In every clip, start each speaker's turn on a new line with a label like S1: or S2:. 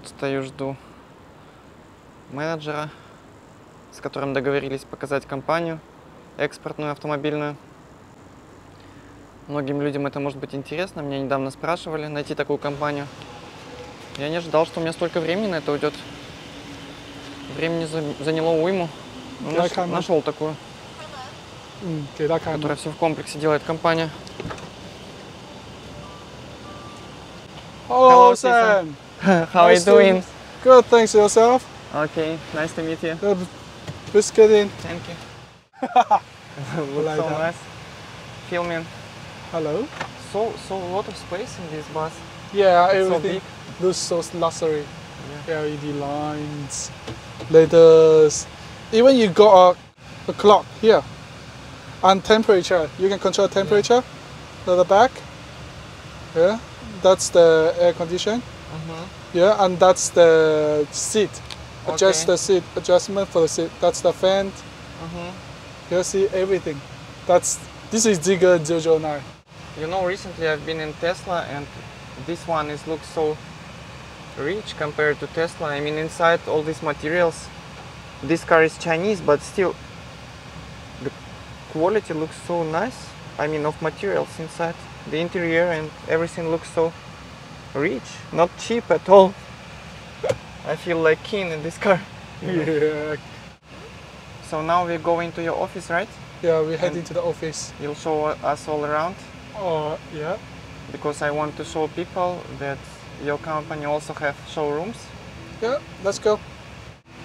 S1: вот стою, жду менеджера, с которым договорились показать компанию, экспортную автомобильную. Многим людям это может быть интересно. Меня недавно спрашивали найти такую компанию. Я не ожидал, что у меня столько времени на это уйдет. Времени заняло уйму. Ну, нашел такую, которая все в комплексе делает компания.
S2: Hello,
S1: Hello Sam.
S2: Sam.
S1: How are you
S2: Nice
S1: doing?
S2: Good, thanks yourself.
S1: Okay, nice to meet you.
S2: Good. Biscuit in.
S1: Thank you.
S2: Like
S1: so nice. Filming.
S2: Hello.
S1: So so a lot of space in this bus.
S2: Yeah,
S1: It's
S2: everything
S1: big.
S2: looks so luxury.
S1: Yeah.
S2: LED lines, letters. Even you got a, a clock here. And temperature. You can control temperature. At the back. Yeah. That's the air condition.
S1: Mm-hmm.
S2: Yeah, and that's the seat. Adjust the seat. Adjustment for the seat. That's the fan.
S1: Mm-hmm.
S2: You see everything. That's this is Zeekr 009.
S1: You know, recently I've been in Tesla, and this one is looks so rich compared to Tesla. I mean, inside all these materials. This car is Chinese, but still, the quality looks so nice. I mean, of materials inside, the interior and everything looks so rich, not cheap at all. I feel like king in this car.
S2: Yeah.
S1: So now we're going to your office, right?
S2: Yeah, we're heading
S1: And-
S2: to the office.
S1: You'll show us all around
S2: Oh, yeah.
S1: because I want to show people that your company also have showrooms.
S2: Yeah, let's go.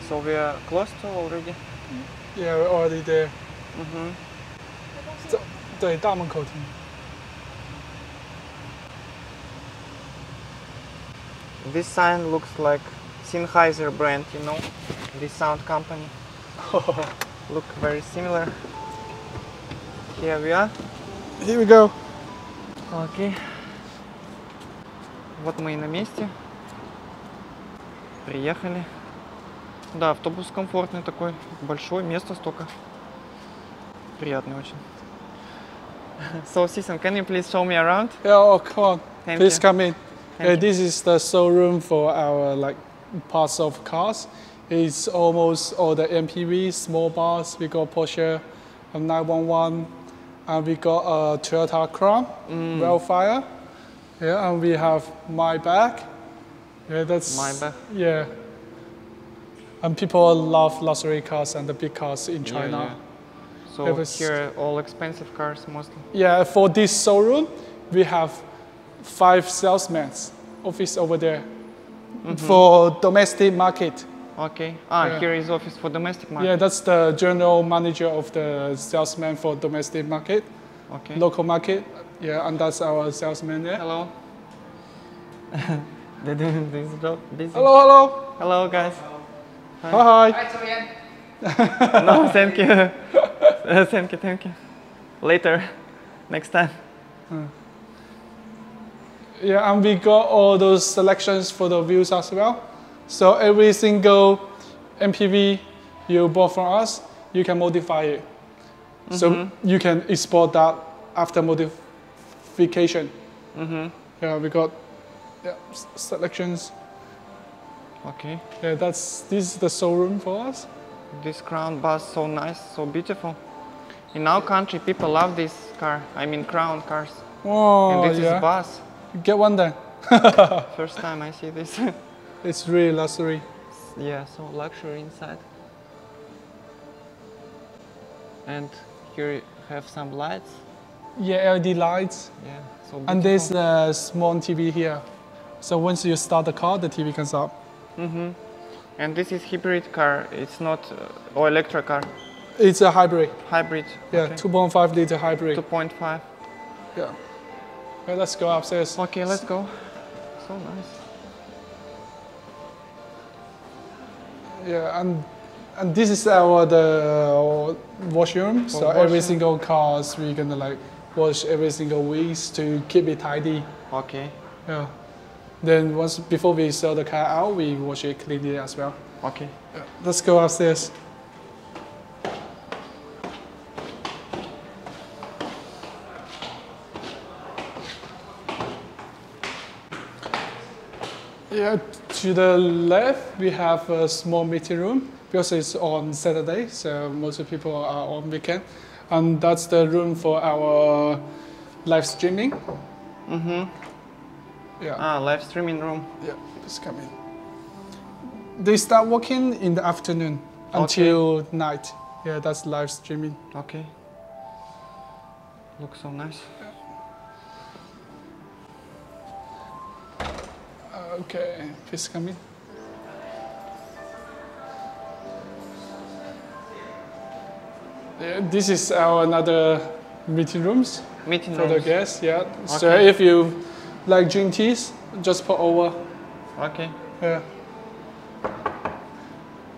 S1: So we are close to already.
S2: Yeah, we're already there.
S1: Mm-hmm.
S2: 对，大门口停。
S1: This sign looks like Sennheiser brand, you know, this sound company. Look very similar. Here we are.
S2: Here we go.
S1: Окей. Вот мы и на месте. Приехали. Да, автобус комфортный такой, большой, места столько. Приятный очень. So, Sisam, can you please show me around?
S2: Yeah, oh, come on.
S1: Thank
S2: Please
S1: you.
S2: come in.
S1: You.
S2: this is the showroom for our like parts of cars. It's almost all the MPV, small bars. We got Porsche, a 911, and we got a Toyota Crown,
S1: Mm.
S2: Vellfire. Yeah, and we have Maybach. Yeah, that's
S1: Maybach.
S2: Yeah. And people love luxury cars and the big cars in China.
S1: yeah. yeah.
S2: So was-
S1: here all expensive cars mostly.
S2: Yeah, for this showroom, we have five salesmen's office over there for domestic market.
S1: Okay. Ah,
S2: Yeah.
S1: here is office for domestic market.
S2: Yeah, that's the general manager of the salesman for domestic market,
S1: Okay.
S2: local market. Yeah, and that's our salesman there.
S1: Hello. They're doing this job busy.
S2: Hello, hello.
S1: Hello, guys.
S2: Hi, hi.
S1: no, thank you. Thank you, thank you. Later, next time.
S2: Yeah, and we got all those selections for the views as well. So every single MPV you bought from us, you can modify it. So you can export that after modification.
S1: Mm-hmm.
S2: Yeah, we got yeah, selections.
S1: Okay.
S2: Yeah, that's this is the showroom for us.
S1: This crown bus so nice, so beautiful. In our country, people love this car. I mean, crown cars.
S2: Oh,
S1: and this
S2: yeah.
S1: is bus.
S2: Get one then.
S1: First time I see this.
S2: It's really luxury.
S1: yeah, so luxury inside. And here you have some lights.
S2: Yeah, LED lights.
S1: Yeah, so
S2: And there's a small TV here. So once you start the car, the TV comes up.
S1: Mm-hmm. And this is hybrid car. It's not uh, or electric car.
S2: It's a hybrid.
S1: Hybrid.
S2: Yeah,
S1: okay.
S2: 2.5 liter hybrid.
S1: 2.5.
S2: Yeah. Okay, let's go upstairs.
S1: Okay, let's go. So nice.
S2: Yeah, and and this is our the uh, washroom. So every
S1: washroom.
S2: single cars we're gonna like wash every single weeks to keep it tidy.
S1: Okay.
S2: Yeah. Then once before we sell the car out, we wash it, clean it as well.
S1: Okay.
S2: Yeah. Let's go upstairs. To the left, we have a small meeting room because it's on Saturday, so most of the people are on weekend. And that's the room for our live streaming.
S1: Mm-hmm.
S2: Yeah,
S1: Ah, live streaming room.
S2: yeah, just come in. They start working in the afternoon until night. Yeah, that's live streaming.
S1: Okay. Looks so nice.
S2: Okay, please come in. This is our another meeting rooms
S1: Meeting
S2: for the guests. Yeah. So if you like drink teas, just put over.
S1: Okay.
S2: Yeah.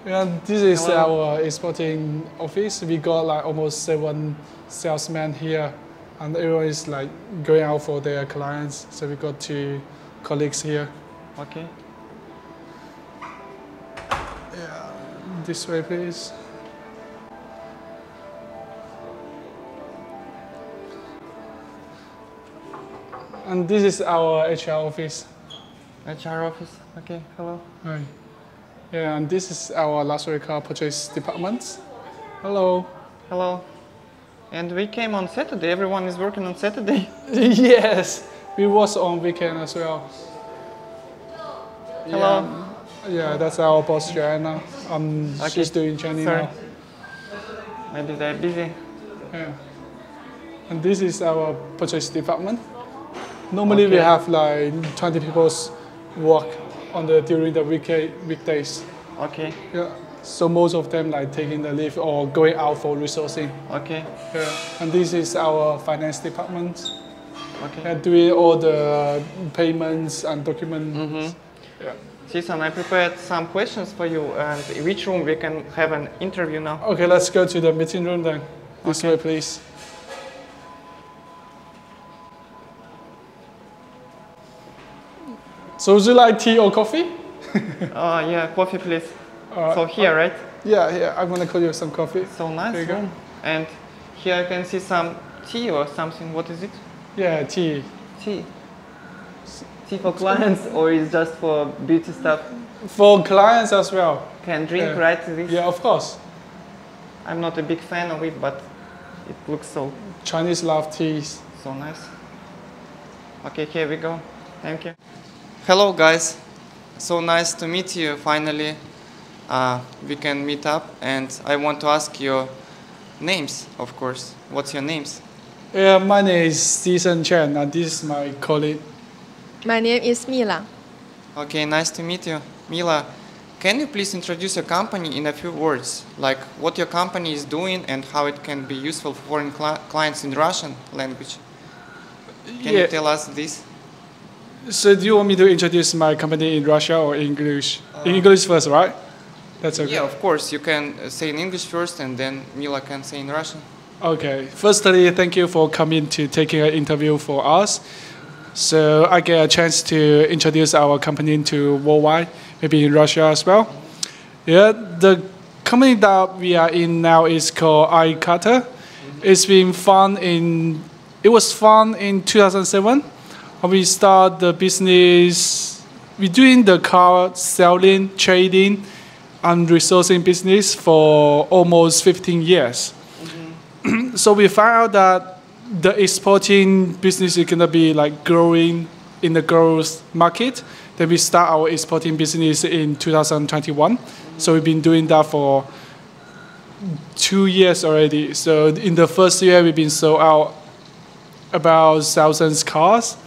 S2: Yeah, this is
S1: Hello.
S2: our exporting office. We got like almost seven salesmen here, and everyone is like going out for their clients. So we got two colleagues here.
S1: Okay.
S2: Yeah, this way, please. And this is our HR office.
S1: HR office. Okay. Hello.
S2: Hi. Yeah, and this is our luxury car purchase department. Hello.
S1: Hello. And we came on Saturday. Everyone is working on Saturday.
S2: yes, we was on weekend as well.
S1: Hello.
S2: Yeah, yeah that's our boss Joanna. Um,
S1: Okay,
S2: she's doing Chinese
S1: sorry.
S2: now.
S1: Maybe they're busy.
S2: Yeah. And this is our purchase department. Normally we have like 20 people work on the during the weekday, weekdays.
S1: Okay.
S2: Yeah. So most of them like taking the leave or going out for resourcing.
S1: Okay.
S2: Yeah. And this is our finance department.
S1: Okay.
S2: And doing all the payments and documents.
S1: Mm-hmm.
S2: Yeah.
S1: Sisan, I prepared some questions for you. And in which room we can have an interview now?
S2: Okay, let's go to the meeting room then. This
S1: Okay.
S2: way, please. So would you like tea or coffee?
S1: Oh yeah, coffee please.
S2: Uh,
S1: so here, right?
S2: Yeah, yeah. I'm gonna call you some coffee.
S1: So nice
S2: There you go.
S1: And here I can see some tea or something. What is it?
S2: Yeah, tea.
S1: Tea. Tea for clients or is just for beauty stuff?
S2: For clients as well.
S1: Can drink,
S2: Yeah.
S1: right? This?
S2: Yeah, of course.
S1: I'm not a big fan of it, but it looks so
S2: Chinese love teas.
S1: so nice. Okay, here we go. Thank you. Hello, guys. So nice to meet you. Finally, uh, we can meet up, and I want to ask your names, of course. What's your names?
S2: Yeah, my name is Stephen Chen, and this is my colleague.
S3: My name is Mila.
S1: Okay, nice to meet you, Mila. Can you please introduce your company in a few words, like what your company is doing and how it can be useful for foreign cli- clients in Russian language? Can
S2: yeah.
S1: you tell us this?
S2: So do you want me to introduce my company in Russia or English? in English first, right? That's okay.
S1: Yeah, of course. You can uh, say in English first, and then Mila can say in Russian.
S2: Okay. Firstly, thank you for coming to taking an interview for us. So I get a chance to introduce our company to worldwide, maybe in Russia as well. Yeah, the company that we are in now is called iCutter. It's been found in, it was found in 2007. And we start the business, we're doing the car selling, trading, and resourcing business for almost 15 years mm-hmm. so we found out that the exporting business is gonna be like growing in the growth market. Then we start our exporting business in 2021. So we've been doing that for two years already. So in the first year, we've been sold out about thousands cars.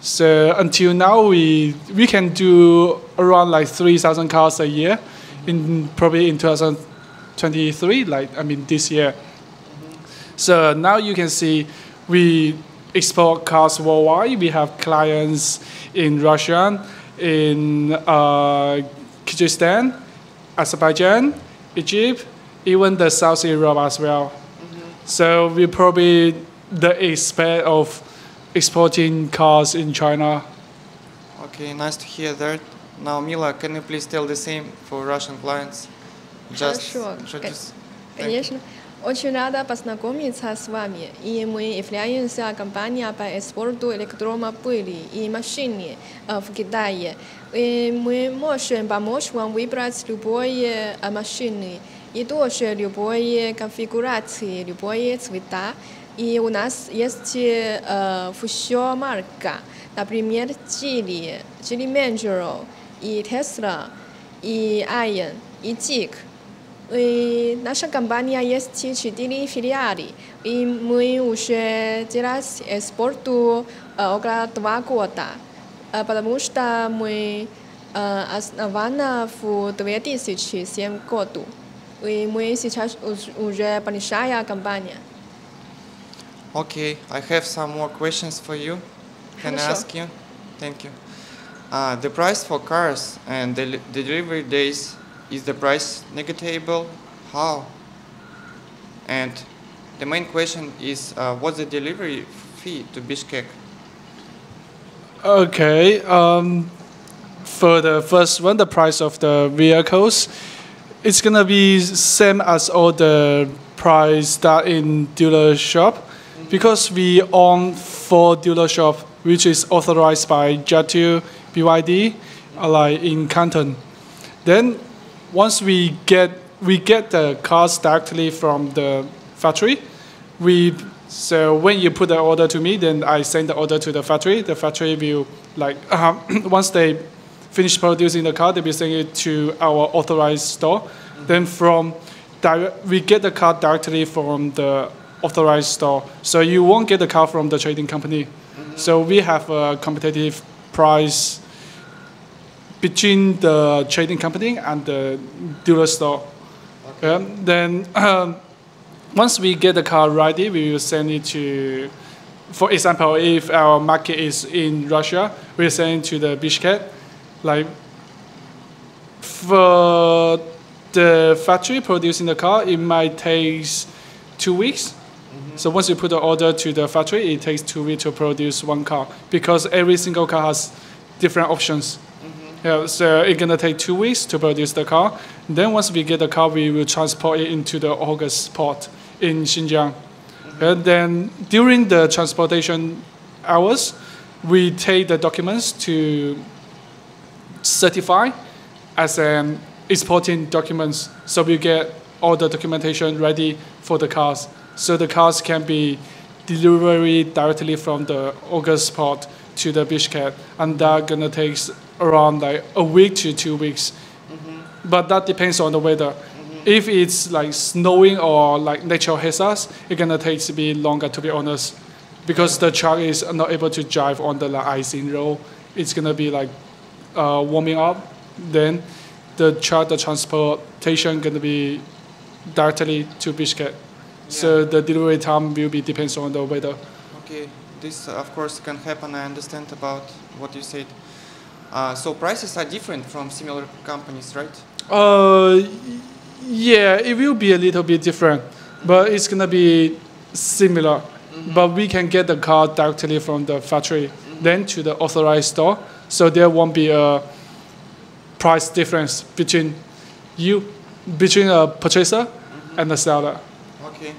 S2: So until now, we we can do around like 3,000 cars a year. In probably in 2023, like I mean this year. So now you can see we export cars worldwide. We have clients in Russia, in uh, Kyrgyzstan, Azerbaijan, Egypt, even the South Europe as well. So we probably the expert of exporting cars in China.
S1: Okay, nice to hear that. Now, Mila, can you please tell the same for Russian clients? Just
S3: Хорошо.
S1: introduce. Thank you.
S3: Конечно. Очень рада познакомиться с вами. И мы являемся компанией по экспорту электромобилей и машин э, в Китае. И мы можем помочь вам выбрать любые э, машины и тоже любой конфигурации, любые цвета. И у нас есть э, все марка, например, Geely, Geely Manjaro, и Tesla, и Ion, и Jeep. И наша компания есть четыре филиалы, и мы уже делать экспорту э, около два года, э, потому что мы э, основаны в 2007 году. И мы сейчас уж- уже большая компания.
S1: Okay, I have some more questions for you. Can I
S3: Хорошо.
S1: ask you? Thank you. Uh, the price for cars and the delivery days is the price negotiable? How? And the main question is uh, what's the delivery fee to Bishkek?
S2: Okay. Um, for the first one, the price of the vehicles, it's gonna be same as all the price that in dealer shop, because we own four dealer shop, which is authorized by Jatu BYD, uh, like in Canton. Then, once we get we get the cars directly from the factory, we so when you put the order to me, then I send the order to the factory. The factory will like um, once they finish producing the car, they will send it to our authorized store. Then from direct, we get the car directly from the authorized store. So you won't get the car from the trading company. So we have a competitive price between the trading company and the dealer store. Um, then um, once we get the car ready, we will send it to, for example, if our market is in Russia, we'll send it to the Bishkek. Like for the factory producing the car, it might take two weeks. So once you put the order to the factory, it takes two weeks to produce one car because every single car has different options. Yeah, so it's gonna take two weeks to produce the car. Then once we get the car, we will transport it into the August port in Xinjiang. And then during the transportation hours, we take the documents to certify as an exporting documents. So we get all the documentation ready for the cars. So the cars can be delivered directly from the August port to the Bishkek, and that gonna take around like a week to two weeks. But that depends on the weather. If it's like snowing or like natural hazards, it's gonna take a bit longer to be honest, because the truck is not able to drive on the like, icing road. It's gonna be like uh, warming up. Then the truck, the transportation gonna be directly to Bishkek. So the delivery time will be depends on the weather.
S1: Okay, this of course can happen. I understand about what you said. Uh, so prices are different from similar companies, right?
S2: Uh, yeah, it will be a little bit different, but it's gonna be similar. But we can get the car directly from the factory, then to the authorized store. So there won't be a price difference between you, between a purchaser and the seller.
S1: Okay.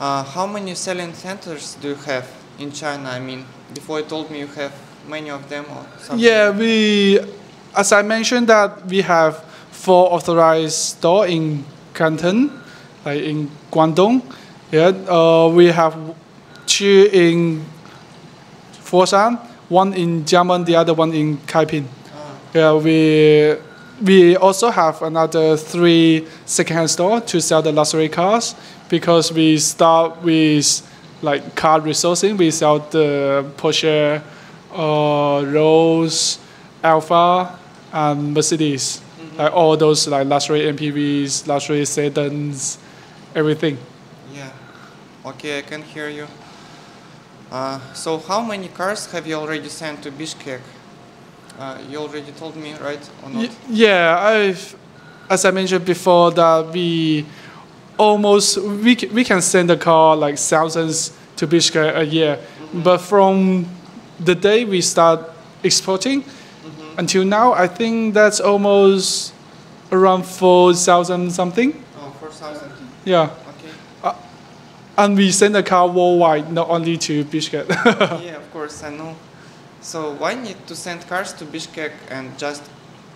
S1: Uh, how many selling centers do you have in China? I mean, before you told me you have many of them or something.
S2: Yeah, we, as I mentioned, that we have four authorized store in Canton, like in Guangdong. Yeah, uh, we have two in Foshan, one in Jiangmen, the other one in Kaiping. Yeah, we we also have another three secondhand store to sell the luxury cars because we start with like car resourcing. We sell the Porsche, uh, Rolls, Alphard, and Mercedes. Like all those like luxury MPVs, luxury sedans, everything.
S1: Yeah. Okay, I can hear you. Uh, so how many cars have you already sent to Bishkek? Uh, you already told me, right? Or not?
S2: Yeah, I've, as I mentioned before, that we almost we, c- we can send a car like thousands to Bishkek a year, mm-hmm. but from the day we start exporting mm-hmm. until now, I think that's almost around four thousand something.
S1: Oh, 4,000.
S2: Yeah,
S1: Okay.
S2: Uh, and we send the car worldwide, not only to Bishkek.
S1: yeah, of course, I know. So why need to send cars to Bishkek and just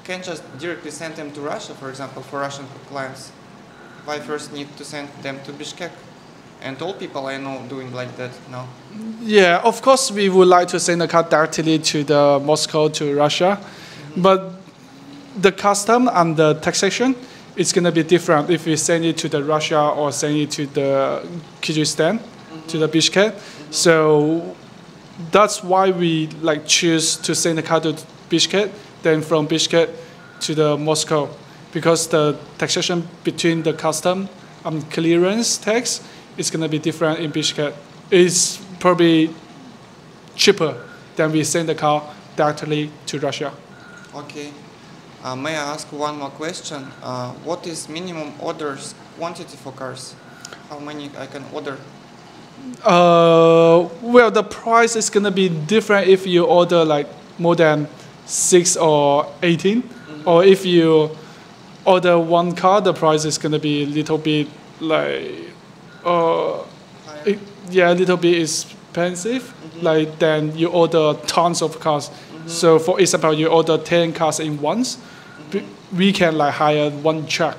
S1: can just directly send them to Russia, for example, for Russian clients? Why first need to send them to Bishkek? And all people I know doing like that now.
S2: yeah, of course, we would like to send the car directly to the Moscow to Russia, mm-hmm. but the custom and the taxation is going to be different if we send it to the Russia or send it to the Kyrgyzstan, to the mm-hmm. Bishkek. Mm-hmm. So that's why we like choose to send the car to Bishkek, then from Bishkek to the Moscow, because the taxation between the custom and clearance tax is going to be different in Bishkek. It's probably cheaper than we send the car directly to Russia.
S1: Okay. Uh, may I ask one more question? Uh, what is minimum orders quantity for cars? How many I can order?
S2: Uh, well, the price is gonna be different if you order like more than six or 18 or if you order one car, the price is gonna be a little bit like, uh, it- yeah, a little bit expensive. Like then you order tons of cars. So for example, you order 10 cars in once, b- we can like hire one truck,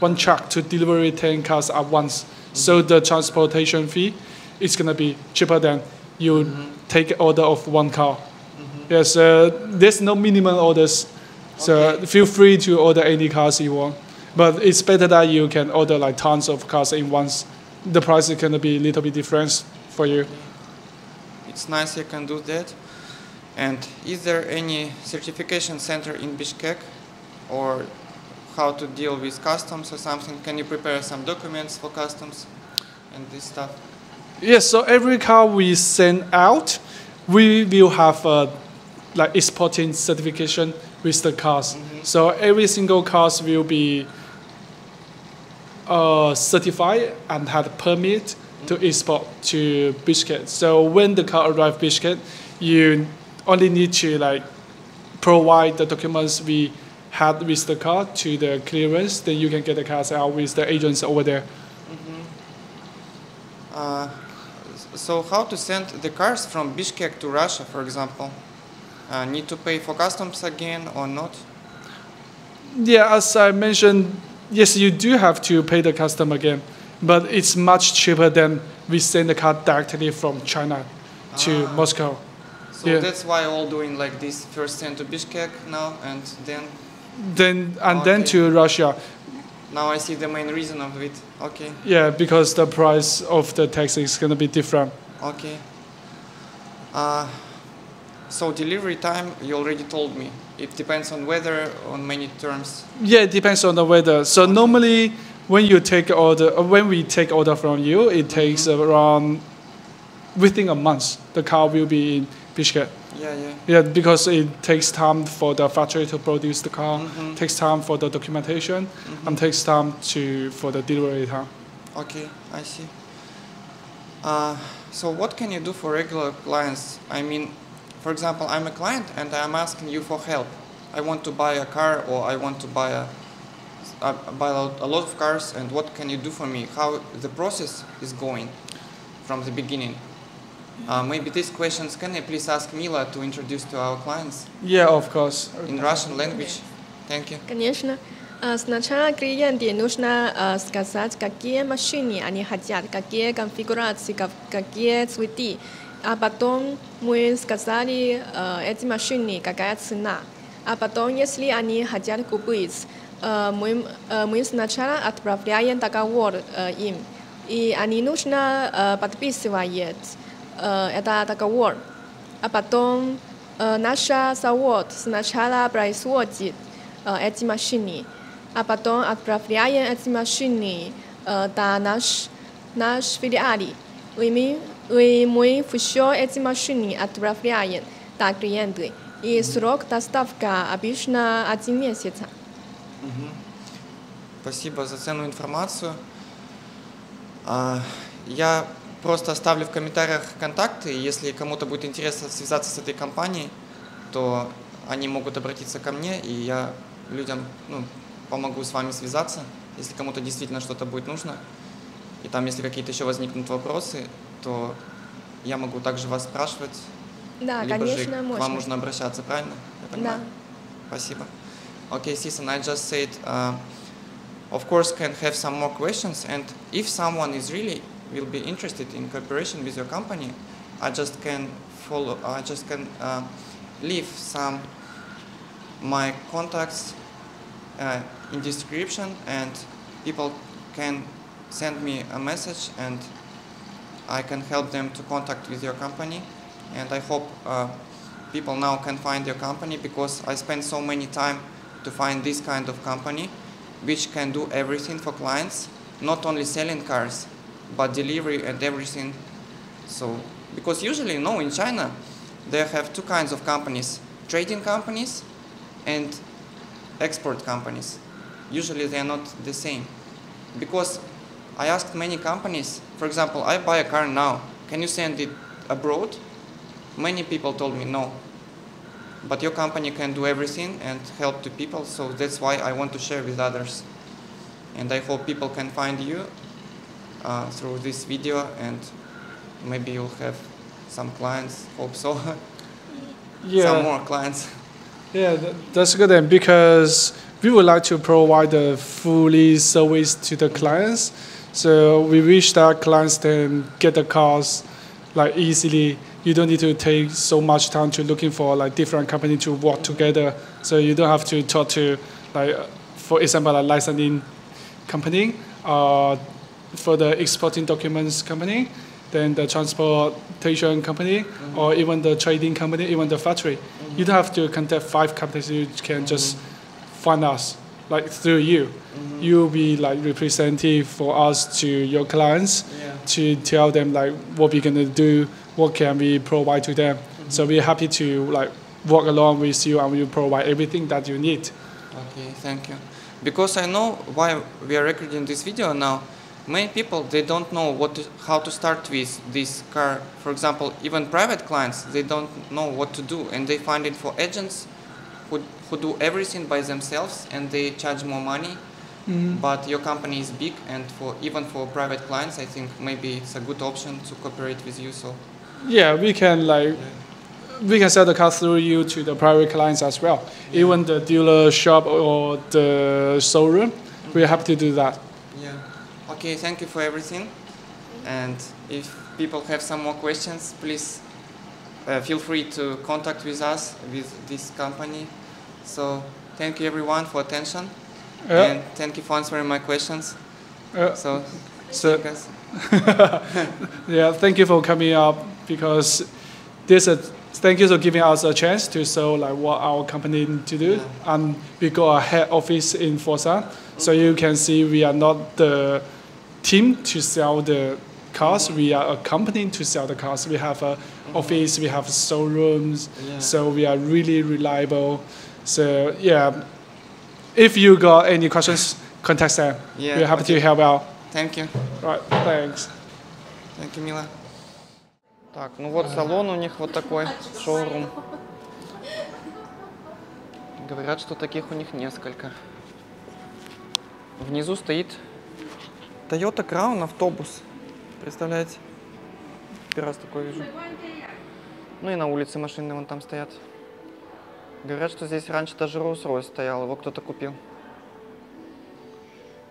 S2: one truck to deliver 10 cars at once. So the transportation fee is gonna be cheaper than you take order of one car. Yes, uh, there's no minimum orders. So
S1: Okay.
S2: feel free to order any cars you want. But it's better that you can order like tons of cars in once. The price is gonna be a little bit different for you.
S1: It's nice you can do that. And is there any certification center in Bishkek or how to deal with customs or something? Can you prepare some documents for customs and this stuff?
S2: Yes, so every car we send out, we will have a like exporting certification with the cars. Mm-hmm. So every single cars will be uh, certified and had a permit to mm-hmm. export to Bishkek. So when the car arrives Bishkek, you only need to like provide the documents we had with the car to the clearance. Then you can get the cars out with the agents over there.
S1: Uh, so how to send the cars from Bishkek to Russia, for example? Uh, need to pay for customs again or not?
S2: Yeah, as I mentioned, yes, you do have to pay the custom again, but it's much cheaper than we send the car directly from China to
S1: Ah.
S2: Moscow.
S1: So
S2: Yeah.
S1: that's why all doing like this. First send to Bishkek now and then
S2: Then and then to Russia.
S1: now I see the main reason of it. Okay,
S2: Yeah, because the price of the taxi is gonna be different.
S1: okay. Uh, so delivery time, you already told me. It depends on weather, on many terms.
S2: Yeah, it depends on the weather. So normally, when you take order, uh, when we take order from you, it takes around within a month. The car will be in Bishkek.
S1: Yeah, yeah.
S2: Yeah, because it takes time for the factory to produce the car,
S1: Mhm.
S2: takes time for the documentation, and takes time to for the delivery time.
S1: Okay, I see. Uh, so what can you do for regular clients? I mean, for example, I'm a client and I'm asking you for help. I want to buy a car or I want to buy a, a buy a lot of cars and what can you do for me? How the process is going from the beginning? Uh, maybe these questions can you please ask Mila to introduce to our clients
S2: Yeah, of course.
S1: in Russian language? Thank you.
S3: Конечно. А, Сначала клиенте нужно а, сказать, какие машины они хотят, какие конфигурации, как- какие цветы. А потом мы сказали а, эти машины, какая цена. А потом, если они хотят купить, мы, мы сначала отправляем договор им. И они нужно подписывать а, этот договор. А потом э, наша завод сначала производит э, эти машины, а потом отправляем эти машины э, до наш, наш филиале. И мы, и мы все эти машины отправляем до клиента. И срок доставки обычно один месяц.
S1: Спасибо за ценную информацию. А, Я просто оставлю в комментариях контакты. Если кому-то будет интересно связаться с этой компанией, то они могут обратиться ко мне, и я людям ну, помогу с вами связаться, если кому-то действительно что-то будет нужно. И там, если какие-то еще возникнут вопросы, то я могу также вас спрашивать.
S3: Да,
S1: либо
S3: конечно,
S1: же к вам
S3: можно.
S1: нужно обращаться, правильно? Я
S3: Да.
S1: понимаю? Спасибо. Okay, Sisan, I just said, uh, of course, can have some more questions, and if someone is really will be interested in cooperation with your company, I just can follow. I just can uh, leave some my contacts uh, in description, and people can send me a message, and I can help them to contact with your company. And I hope uh, people now can find your company because I spend so many time to find this kind of company which can do everything for clients, not only selling cars, but delivery and everything. So, because usually, no, in China, they have two kinds of companies trading companies and export companies. Usually, they are not the same. Because I asked many companies, for example, I buy a car now, can you send it abroad? Many people told me no. But your company can do everything and help to people, so that's why I want to share with others. And I hope people can find you uh, through this video and maybe you'll have some clients, hope so.
S2: Yeah.
S1: some more clients.
S2: Yeah, th- that's good then because we would like to provide the fully service to the clients. So we wish that clients can get the cars like easily. You don't need to take so much time to looking for like different company to work together. So you don't have to talk to like, uh, for example, a licensing company, uh, for the exporting documents company, then the transportation company, or even the trading company, even the factory. You don't have to contact five companies. You can just find us, like through you. You'll be like representative for us to your clients
S1: Yeah.
S2: to tell them like what we're gonna do, what can we provide to them. So we're happy to like work along with you and we will provide everything that you need.
S1: Okay, thank you. Because I know why we are recording this video now. Many people they don't know what to, how to start with this car. For example, even private clients they don't know what to do, and they find it for agents who who do everything by themselves, and they charge more money. Mm-hmm. But your company is big, and for even for private clients, I think maybe it's a good option to cooperate with you. So
S2: Yeah, we can like we can sell the car through you to the private clients as well. Even the dealer shop or the showroom, we're happy to do that.
S1: Yeah. Okay, thank you for everything. And if people have some more questions, please uh, feel free to contact with us, with this company. So thank you everyone for attention.
S2: Yeah.
S1: And thank you for answering my questions.
S2: Uh,
S1: So,
S2: so- yeah, thank you for coming up because this is thank you for giving us a chance to show like what our company need to do. And we got a head office in Foshan, so you can see we are not the team to sell the cars. We are a company to sell the cars. We have a office, we have showrooms,
S1: Yeah.
S2: so we are really reliable. So yeah, if you got any questions, contact Sam.
S1: Yeah,
S2: We're happy
S1: okay.
S2: to help out.
S1: Thank you.
S2: Right, thanks.
S1: Thank you, Мила. Так, ну вот салон у них вот такой, шоурум. Говорят, что таких у них несколько. Внизу стоит Toyota Crown автобус. Представляете? Первый раз такой вижу. Ну и на улице машины вон там стоят. Говорят, что здесь раньше даже Rolls-Royce стоял, его кто-то купил.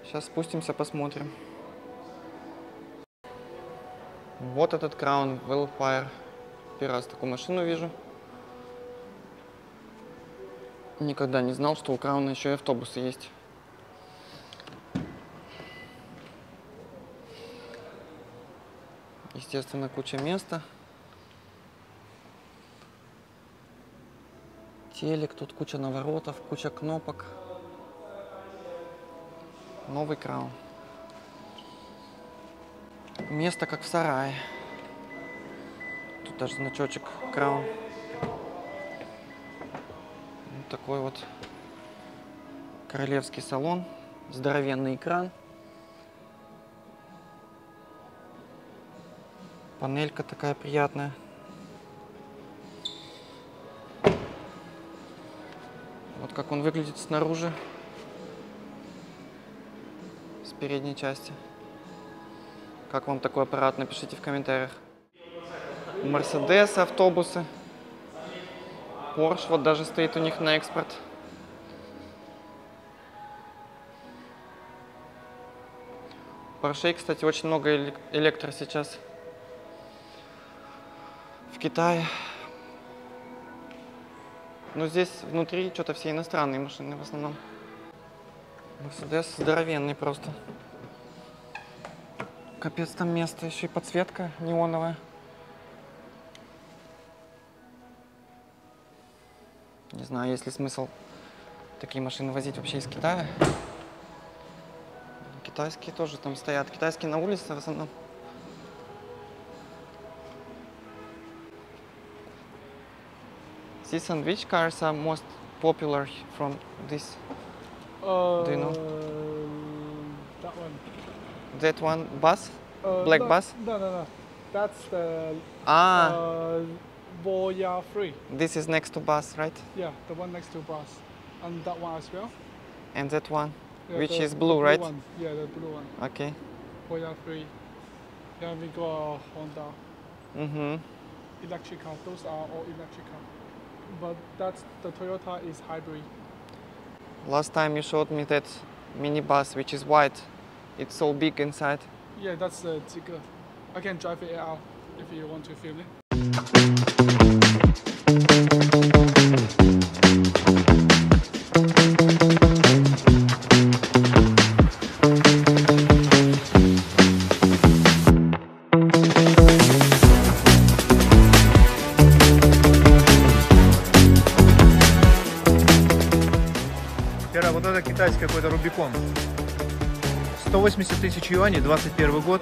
S1: Сейчас спустимся, посмотрим. Вот этот Crown Wellfire. Первый раз такую машину вижу. Никогда не знал, что у Крауна еще и автобусы есть. Естественно, куча места. Телек, тут куча наворотов, куча кнопок. Новый краун. Место как в сарае. Тут даже значочек краун. Вот такой вот королевский салон. Здоровенный экран. Панелька такая приятная. Вот как он выглядит снаружи. С передней части. Как вам такой аппарат? Напишите в комментариях. Мерседес автобусы. Порш вот даже стоит у них на экспорт. Поршей, кстати, очень много элек- электро сейчас Китае. Но здесь внутри что-то все иностранные машины в основном. Мерседес здоровенный просто. Капец, там место, еще и подсветка неоновая. Не знаю, есть ли смысл такие машины возить вообще из Китая. Китайские тоже там стоят. Китайские на улице в основном. These and which cars are most popular from this?
S2: Uh,
S1: you know?
S2: That one.
S1: That one bus?
S2: Uh,
S1: Black
S2: no,
S1: bus?
S2: No, no, no. That's the
S1: Ah,
S2: uh, Voya 3.
S1: this is next to bus, right?
S2: Yeah, the one next to bus. And that one as well.
S1: And that one,
S2: Yeah,
S1: which
S2: the-
S1: is
S2: the
S1: blue, right?
S2: One. Yeah, the blue one.
S1: Okay.
S2: Voya 3. Yeah, we got Honda
S1: Mm-hmm.
S2: electric car. Those are all electric car. But that's the Toyota is hybrid.
S1: Last time you showed me that minibus, which is white. It's so big inside.
S2: Yeah, that's uh, the Tigger. I can drive it out if you want to film it.
S4: 80 тысяч юаней, 21 год.